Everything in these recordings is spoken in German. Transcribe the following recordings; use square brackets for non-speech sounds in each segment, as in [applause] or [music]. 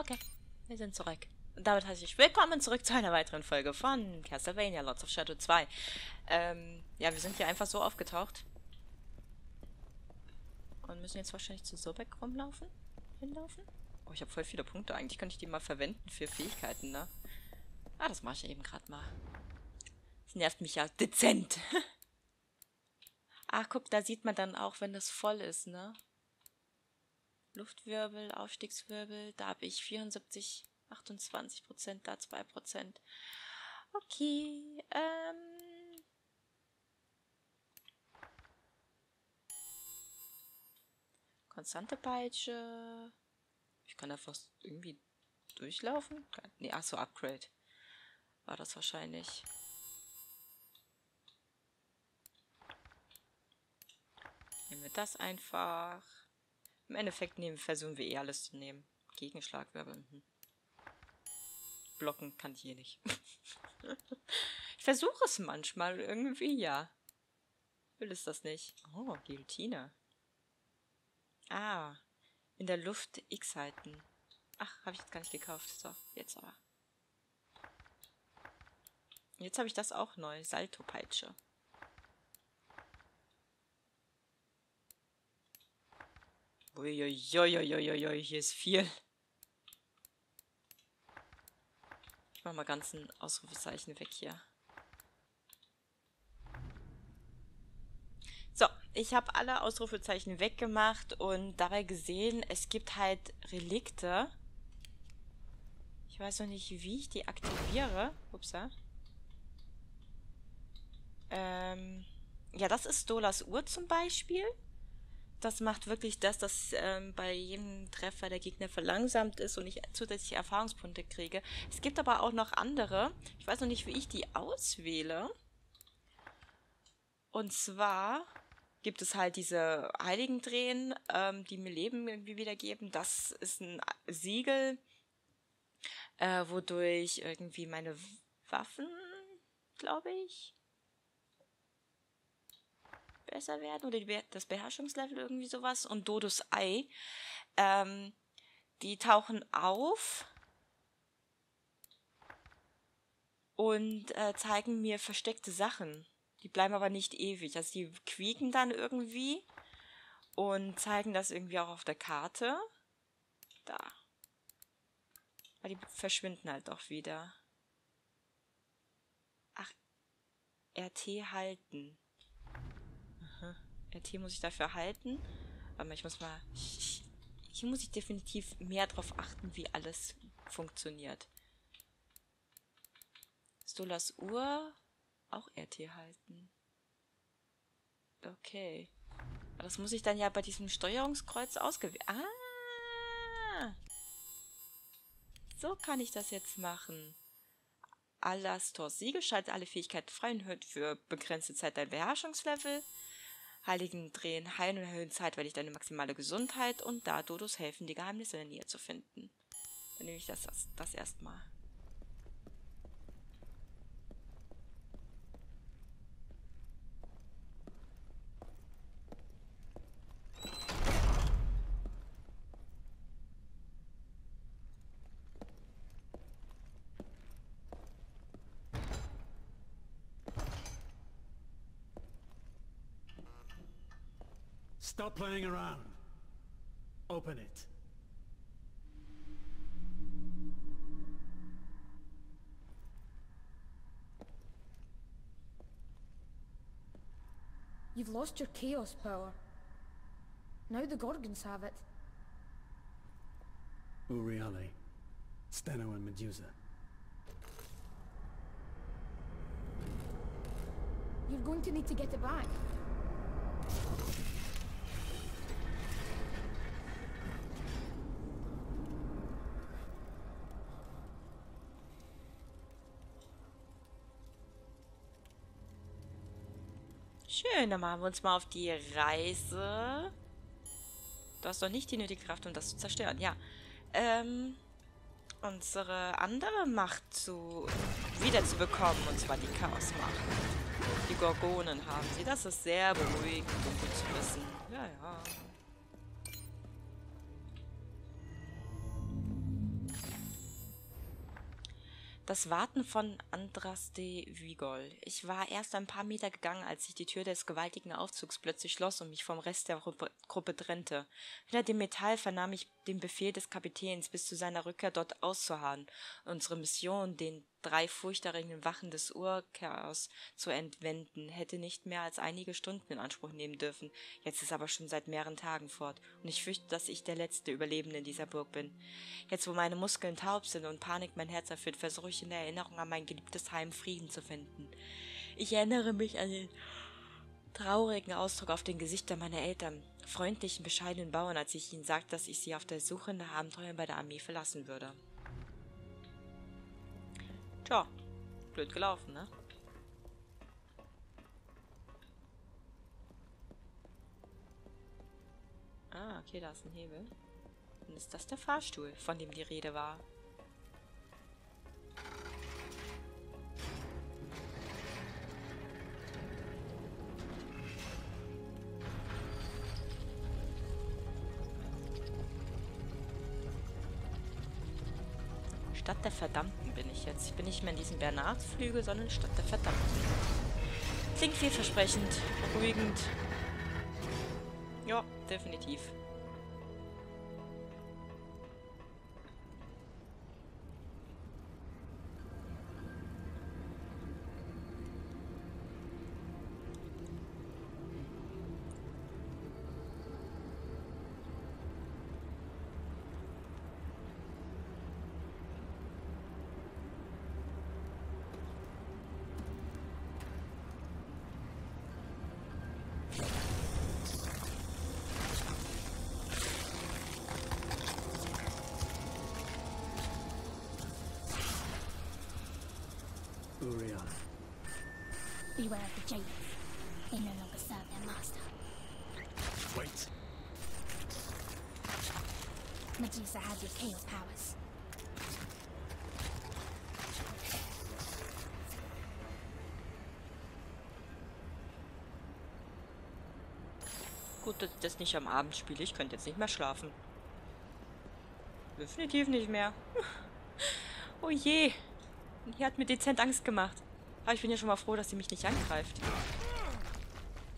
Okay, wir sind zurück. Und damit heiße ich willkommen zurück zu einer weiteren Folge von Castlevania Lords of Shadow 2. Ähm, ja, wir sind hier einfach so aufgetaucht. Und müssen jetzt wahrscheinlich zu Sobek rumlaufen? Hinlaufen? Oh, ich habe voll viele Punkte. Eigentlich könnte ich die mal verwenden für Fähigkeiten, ne? Ah, das mache ich eben gerade mal. Das nervt mich ja dezent. Ach, [laughs] guck, da sieht man dann auch, wenn das voll ist, ne? Luftwirbel, Aufstiegswirbel, da habe ich 74, 28 Prozent, da 2 Prozent. Okay, ähm. Konstante Peitsche. Ich kann da fast irgendwie durchlaufen. Nee, ach so, Upgrade. War das wahrscheinlich. Nehmen wir das einfach. Im Endeffekt nehmen, versuchen wir eh alles zu nehmen. Gegenschlagwirbel. Mhm. Blocken kann ich hier nicht. [laughs] ich versuche es manchmal irgendwie, ja. Will es das nicht. Oh, Guillotine. Ah, in der Luft X halten. Ach, habe ich jetzt gar nicht gekauft. So, jetzt aber. Jetzt habe ich das auch neu. Salto-Peitsche. Uiuiuiuiui, hier ist viel. Ich mache mal ganz ein Ausrufezeichen weg hier. So, ich habe alle Ausrufezeichen weggemacht und dabei gesehen, es gibt halt Relikte. Ich weiß noch nicht, wie ich die aktiviere. Upsa. Ähm, ja, das ist Stolas Uhr zum Beispiel das macht wirklich das, dass ähm, bei jedem Treffer der Gegner verlangsamt ist und ich zusätzliche Erfahrungspunkte kriege. Es gibt aber auch noch andere. Ich weiß noch nicht, wie ich die auswähle. Und zwar gibt es halt diese Heiligendrehen, ähm, die mir Leben irgendwie wiedergeben. Das ist ein Siegel, äh, wodurch irgendwie meine Waffen, glaube ich, besser werden oder die, das Beherrschungslevel irgendwie sowas und Dodos Ei. Ähm, die tauchen auf und äh, zeigen mir versteckte Sachen. Die bleiben aber nicht ewig. Also die quieken dann irgendwie und zeigen das irgendwie auch auf der Karte. Da. Aber die verschwinden halt auch wieder. Ach, RT halten. RT muss ich dafür halten. Aber ich muss mal... hier muss ich definitiv mehr darauf achten, wie alles funktioniert. Stolas Uhr auch RT halten. Okay. Aber das muss ich dann ja bei diesem Steuerungskreuz ausgewählt. Ah! So kann ich das jetzt machen. Alastors Siegel schaltet alle Fähigkeiten frei und hört für begrenzte Zeit dein Beherrschungslevel. Heiligen drehen, heilen und erhöhen zeitweilig deine maximale Gesundheit und da Dodos helfen, die Geheimnisse in der Nähe zu finden. Dann nehme ich das, das, das erstmal. Stop playing around. Open it. You've lost your chaos power. Now the Gorgons have it. Uriale, Steno and Medusa. You're going to need to get it back. Schön, dann machen wir uns mal auf die Reise. Du hast doch nicht die nötige Kraft, um das zu zerstören. Ja. Ähm, unsere andere Macht zu wiederzubekommen, und zwar die Chaosmacht. Die Gorgonen haben sie. Das ist sehr beruhigend und gut zu wissen. Ja, ja. Das Warten von Andras de Vigol. Ich war erst ein paar Meter gegangen, als sich die Tür des gewaltigen Aufzugs plötzlich schloss und mich vom Rest der Gruppe, trennte. Hinter dem Metall vernahm ich den Befehl des Kapitäns, bis zu seiner Rückkehr dort auszuharren. Unsere Mission, den drei furchterregenden Wachen des Urchaos zu entwenden, hätte nicht mehr als einige Stunden in Anspruch nehmen dürfen. Jetzt ist aber schon seit mehreren Tagen fort, und ich fürchte, dass ich der letzte Überlebende in dieser Burg bin. Jetzt, wo meine Muskeln taub sind und Panik mein Herz erfüllt, versuche ich in der Erinnerung an mein geliebtes Heim Frieden zu finden. Ich erinnere mich an den traurigen Ausdruck auf den Gesichtern meiner Eltern, freundlichen, bescheidenen Bauern, als ich ihnen sagte, dass ich sie auf der Suche nach Abenteuern bei der Armee verlassen würde. Tja, blöd gelaufen, ne? Ah, okay, da ist ein Hebel. Dann ist das der Fahrstuhl, von dem die Rede war. Stadt der Verdammten bin ich jetzt. Ich bin nicht mehr in diesem Bernardsflügel, sondern Stadt der Verdammten. Klingt vielversprechend, beruhigend. Ja, definitiv. Uriel. Beware of the jailers. They no longer serve their master. Wait. Medusa has your chaos powers. Gut, dass ich das nicht am Abend spiele. Ich könnte jetzt nicht mehr schlafen. Definitiv nicht mehr. [laughs] oh je. Die hat mir dezent Angst gemacht. Aber ich bin ja schon mal froh, dass sie mich nicht angreift.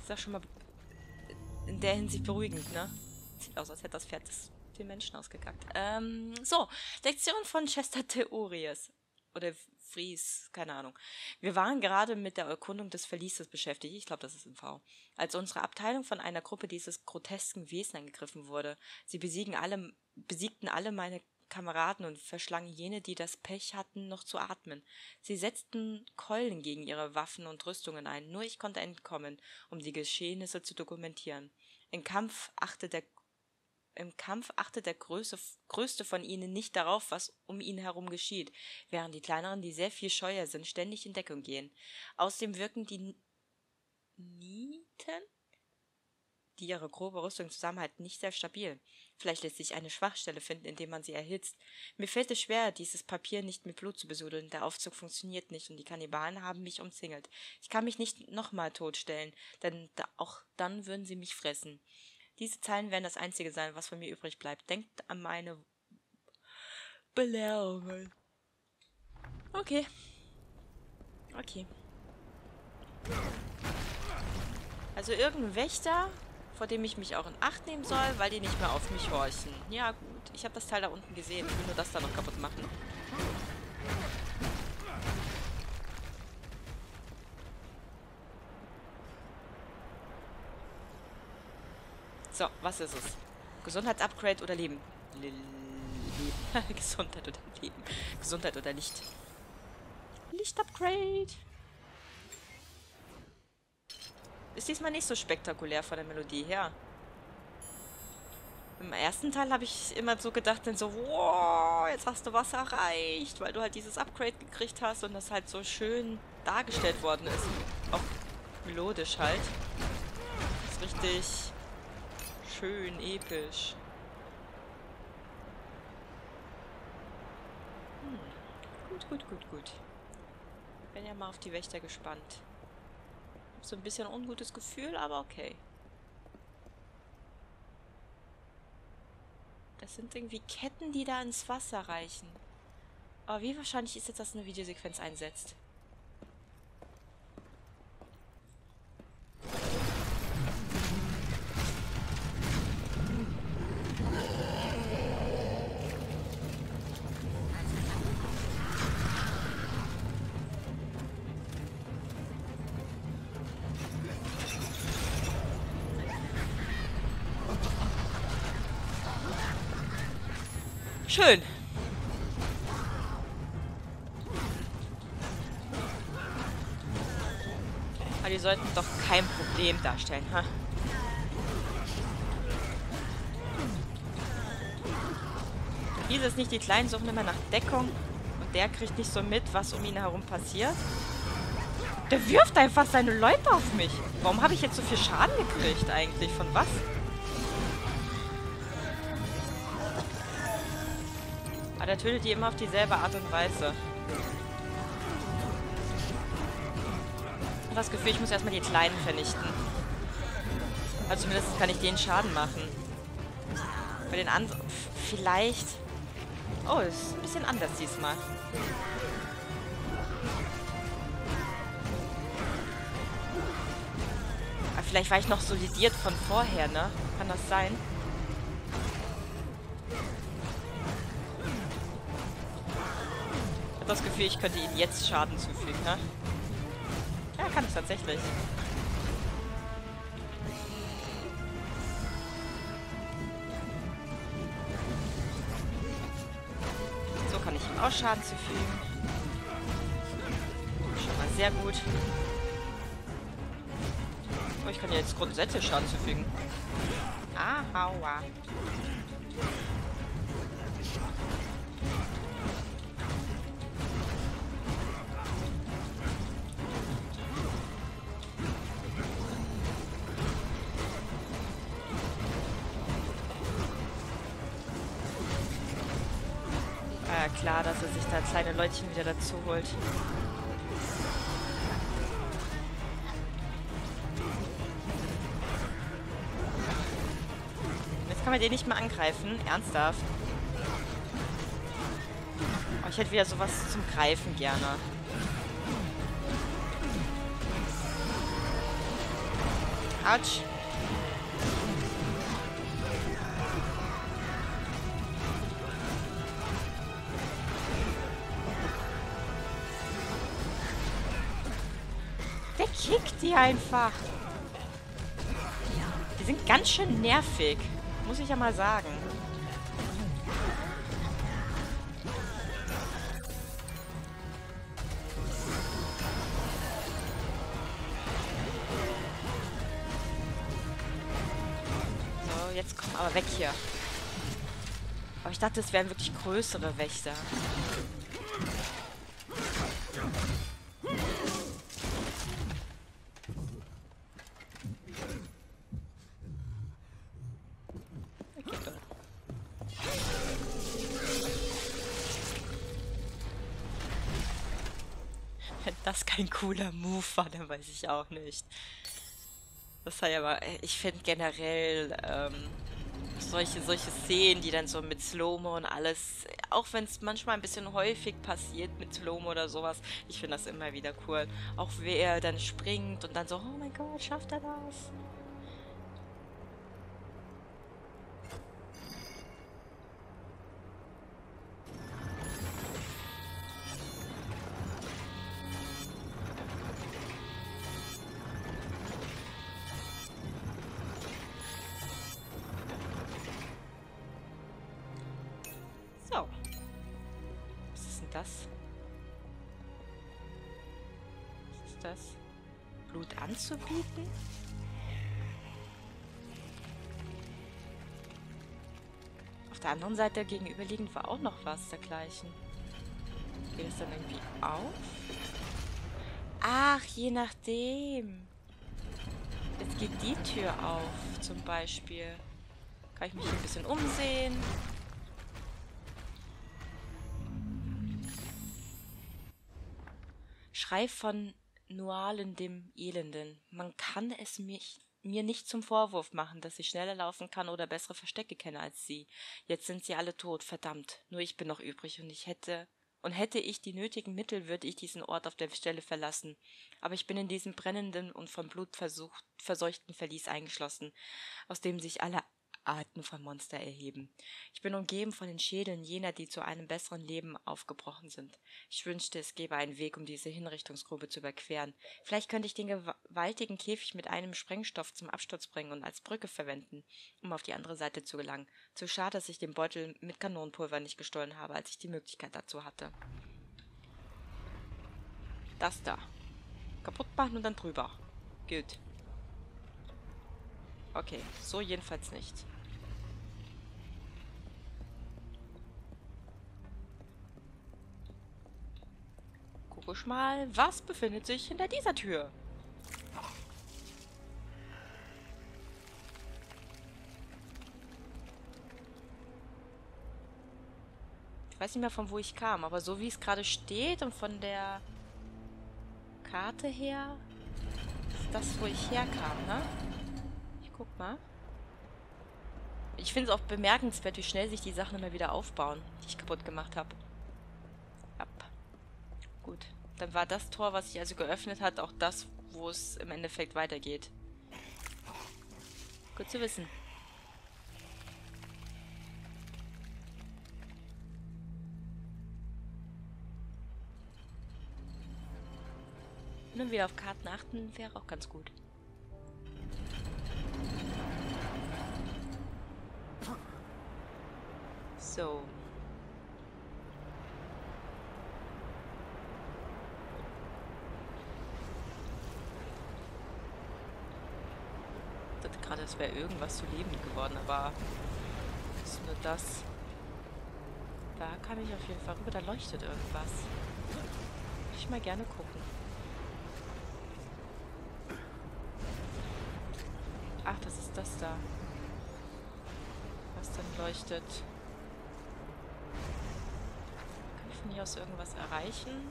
Ist ja schon mal in der Hinsicht beruhigend, ne? Sieht aus, als hätte das Pferd das den Menschen ausgekackt. Ähm, so. Lektion von Chester Theories. Oder Fries, keine Ahnung. Wir waren gerade mit der Erkundung des Verlieses beschäftigt. Ich glaube, das ist ein V. Als unsere Abteilung von einer Gruppe dieses grotesken Wesen angegriffen wurde. Sie besiegen alle, besiegten alle meine Kameraden und verschlangen jene, die das Pech hatten, noch zu atmen. Sie setzten Keulen gegen ihre Waffen und Rüstungen ein. Nur ich konnte entkommen, um die Geschehnisse zu dokumentieren. Im Kampf achte der im Kampf achtet der Größe, größte von ihnen nicht darauf, was um ihn herum geschieht, während die kleineren, die sehr viel scheuer sind, ständig in Deckung gehen. Außerdem wirken die Nieten, die ihre grobe Rüstung zusammenhalten, nicht sehr stabil. Vielleicht lässt sich eine Schwachstelle finden, indem man sie erhitzt. Mir fällt es schwer, dieses Papier nicht mit Blut zu besudeln. Der Aufzug funktioniert nicht und die Kannibalen haben mich umzingelt. Ich kann mich nicht nochmal totstellen, denn da auch dann würden sie mich fressen. Diese Zeilen werden das Einzige sein, was von mir übrig bleibt. Denkt an meine Belehrungen. Okay. Okay. Also irgendein Wächter, vor dem ich mich auch in Acht nehmen soll, weil die nicht mehr auf mich horchen. Ja gut, ich habe das Teil da unten gesehen. Ich will nur das da noch kaputt machen. So, was ist es? Gesundheitsupgrade oder Leben? Le. [laughs] Gesundheit oder Leben. Gesundheit oder Licht. Lichtupgrade. Ist diesmal nicht so spektakulär von der Melodie her. Im ersten Teil habe ich immer so gedacht, dann so, wow, jetzt hast du was erreicht, weil du halt dieses Upgrade gekriegt hast und das halt so schön dargestellt worden ist. Auch melodisch halt. Ist richtig schön, episch. Hm. Gut, gut, gut, gut. Bin ja mal auf die Wächter gespannt. So ein bisschen ungutes Gefühl, aber okay. Das sind irgendwie Ketten, die da ins Wasser reichen. Aber wie wahrscheinlich ist jetzt, dass eine Videosequenz einsetzt? Schön. Aber die sollten doch kein Problem darstellen, ha? Hieß es nicht, die Kleinen suchen immer nach Deckung und der kriegt nicht so mit, was um ihn herum passiert? Der wirft einfach seine Leute auf mich. Warum habe ich jetzt so viel Schaden gekriegt eigentlich? Von was? Der tötet die immer auf dieselbe Art und Weise. Ich habe das Gefühl, ich muss erstmal die Kleinen vernichten. Also zumindest kann ich denen Schaden machen. Bei den anderen... Vielleicht... Oh, ist ein bisschen anders diesmal. Aber vielleicht war ich noch solidiert von vorher, ne? Kann das sein? Das Gefühl, ich könnte ihnen jetzt Schaden zufügen, ne? Ja, kann ich tatsächlich. So kann ich ihm auch Schaden zufügen. Schon mal sehr gut. Oh, ich kann jetzt grundsätzlich Schaden zufügen. Ah, aua. Klar, dass er sich da kleine Leutchen wieder dazu holt. Jetzt kann man den nicht mehr angreifen. Ernsthaft. Aber ich hätte wieder sowas zum Greifen gerne. Autsch. Die einfach. Die sind ganz schön nervig. Muss ich ja mal sagen. So, jetzt komm aber weg hier. Aber ich dachte, es wären wirklich größere Wächter. Das kein cooler Move war, dann weiß ich auch nicht. Das sei aber, ich finde generell ähm, solche, solche Szenen, die dann so mit Slow-Mo und alles, auch wenn es manchmal ein bisschen häufig passiert mit Slow-Mo oder sowas, ich finde das immer wieder cool. Auch wie er dann springt und dann so, oh mein Gott, schafft er das? Das? Was ist das? Blut anzubieten? Auf der anderen Seite gegenüberliegend war auch noch was dergleichen. Geht es dann irgendwie auf? Ach, je nachdem. Jetzt geht die Tür auf, zum Beispiel. Kann ich mich ein bisschen umsehen? Schrei von Nualen dem Elenden. Man kann es mich, mir nicht zum Vorwurf machen, dass ich schneller laufen kann oder bessere Verstecke kenne als sie. Jetzt sind sie alle tot, verdammt. Nur ich bin noch übrig und ich hätte Und hätte ich die nötigen Mittel, würde ich diesen Ort auf der Stelle verlassen. Aber ich bin in diesem brennenden und vom Blut versucht, verseuchten Verlies eingeschlossen, aus dem sich alle Arten von Monster erheben. Ich bin umgeben von den Schädeln jener, die zu einem besseren Leben aufgebrochen sind. Ich wünschte, es gäbe einen Weg, um diese Hinrichtungsgrube zu überqueren. Vielleicht könnte ich den gewaltigen Käfig mit einem Sprengstoff zum Absturz bringen und als Brücke verwenden, um auf die andere Seite zu gelangen. Zu schade, dass ich den Beutel mit Kanonenpulver nicht gestohlen habe, als ich die Möglichkeit dazu hatte. Das da. Kaputt machen und dann drüber. Gut. Okay, so jedenfalls nicht. Guck mal, was befindet sich hinter dieser Tür? Ich weiß nicht mehr, von wo ich kam, aber so wie es gerade steht und von der Karte her, ist das, wo ich herkam, ne? Ich guck mal. Ich finde es auch bemerkenswert, wie schnell sich die Sachen immer wieder aufbauen, die ich kaputt gemacht habe. Gut. Dann war das Tor, was sich also geöffnet hat, auch das, wo es im Endeffekt weitergeht. Gut zu wissen. Nun wieder auf Karten achten wäre auch ganz gut. So. dachte gerade, es wäre irgendwas zu leben geworden, aber ist nur das. Da kann ich auf jeden Fall rüber, da leuchtet irgendwas. Würde ich mal gerne gucken. Ach, das ist das da. Was dann leuchtet. Kann ich von hier aus irgendwas erreichen?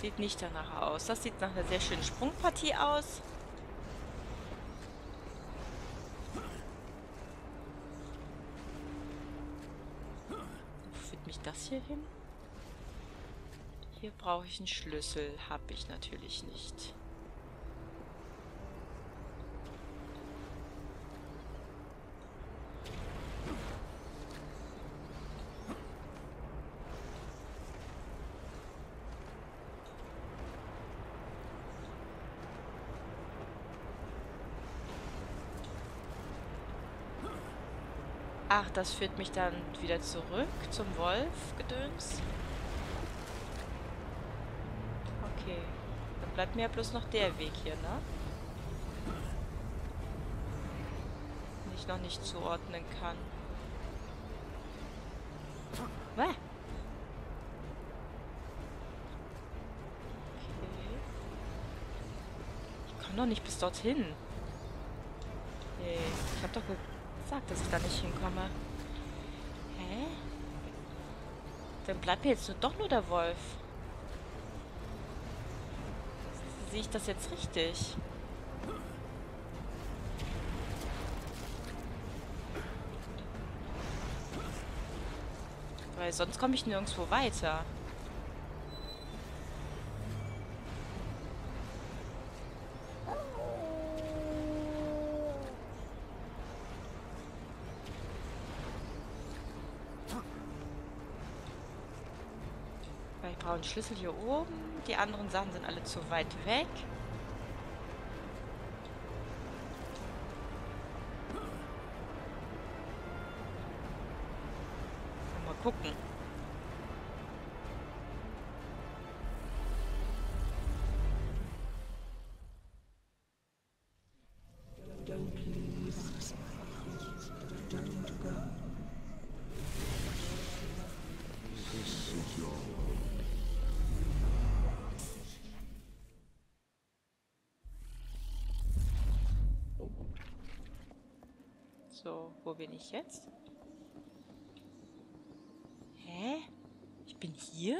Sieht nicht danach aus. Das sieht nach einer sehr schönen Sprungpartie aus. Das hier hin? Hier brauche ich einen Schlüssel. Habe ich natürlich nicht. Das führt mich dann wieder zurück zum Wolf-Gedöns. Okay. Dann bleibt mir ja bloß noch der Weg hier, ne? Den ich noch nicht zuordnen kann. Wäh? Okay. Ich komme doch nicht bis dorthin. Nee, ich hab doch gesagt, dass ich da nicht hinkomme. Hä? Dann bleibt mir jetzt nur doch nur der Wolf. Sehe ich das jetzt richtig? Weil sonst komme ich nirgendwo weiter. einen Schlüssel hier oben. Die anderen Sachen sind alle zu weit weg. So, wo bin ich jetzt? Hä? Ich bin hier?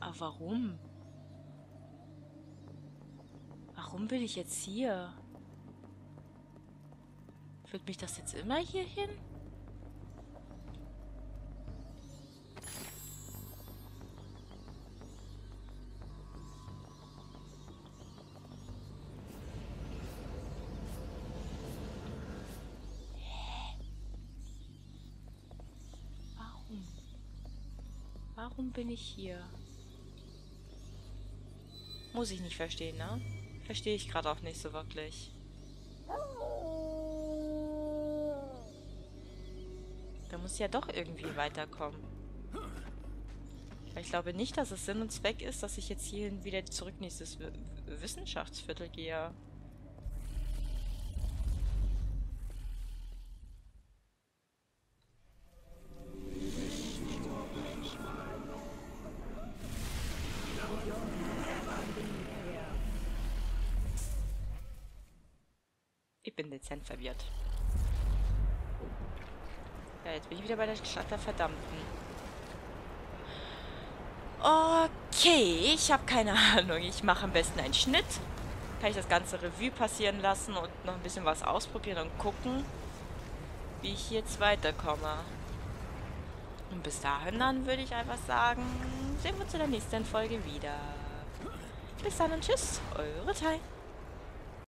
Aber warum? Warum bin ich jetzt hier? Führt mich das jetzt immer hier hin? Warum bin ich hier? Muss ich nicht verstehen, ne? Verstehe ich gerade auch nicht so wirklich. Da muss ja doch irgendwie weiterkommen. Ich glaube nicht, dass es Sinn und Zweck ist, dass ich jetzt hier wieder zurück in dieses Wissenschaftsviertel gehe. Ich bin dezent verwirrt. Ja, jetzt bin ich wieder bei der Stadt der Verdammten. Okay, ich habe keine [laughs] Ahnung. Ich mache am besten einen Schnitt. Kann ich das ganze Revue passieren lassen und noch ein bisschen was ausprobieren und gucken, wie ich jetzt weiterkomme. Und bis dahin dann würde ich einfach sagen, sehen wir uns in der nächsten Folge wieder. Bis dann und tschüss, eure Tai.